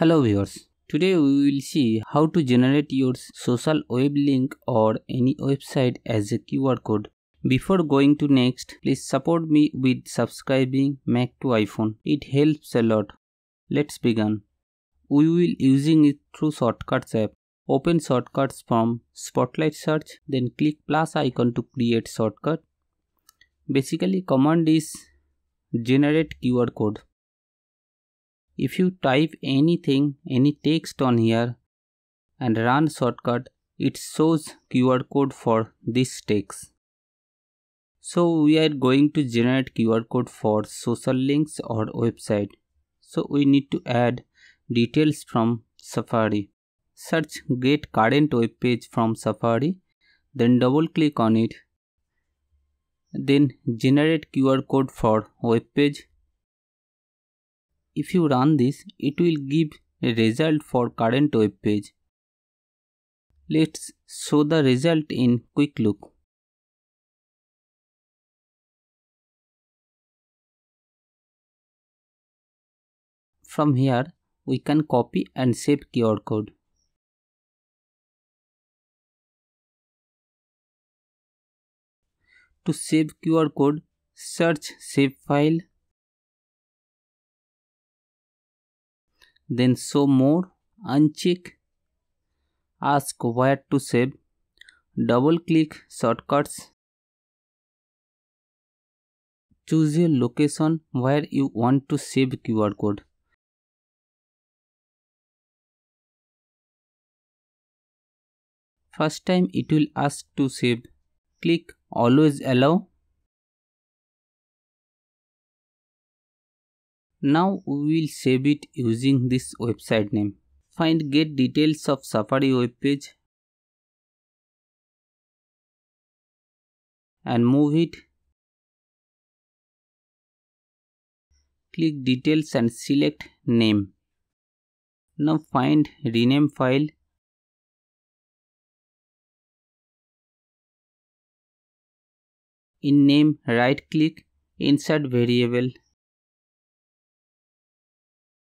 Hello viewers. Today we will see how to generate your social web link or any website as a QR code. Before going to next, please support me with subscribing Mac to iPhone. It helps a lot. Let's begin. We will using it through Shortcuts app. Open Shortcuts from Spotlight search, then click plus icon to create shortcut. Basically command is generate QR code if you type anything any text on here and run shortcut it shows QR code for this text. So we are going to generate QR code for social links or website. So we need to add details from Safari. Search get current web page from Safari then double click on it. Then generate QR code for web page if you run this, it will give a result for current web page. Let's show the result in quick look. From here, we can copy and save QR code. To save QR code, search save file then show more uncheck ask where to save double click shortcuts choose your location where you want to save QR code. First time it will ask to save. Click always allow Now we will save it using this website name. Find get details of Safari web page and move it. Click details and select name. Now find rename file. In name right click insert variable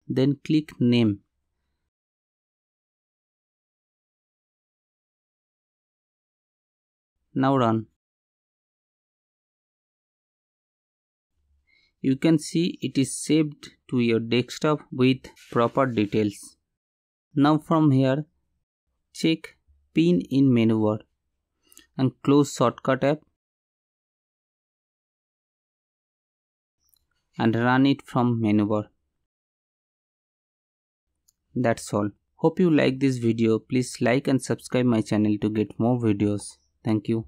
then click name. Now run. You can see it is saved to your desktop with proper details. Now from here check pin in menu bar and close shortcut app and run it from menu bar. That's all. Hope you like this video. Please like and subscribe my channel to get more videos. Thank you.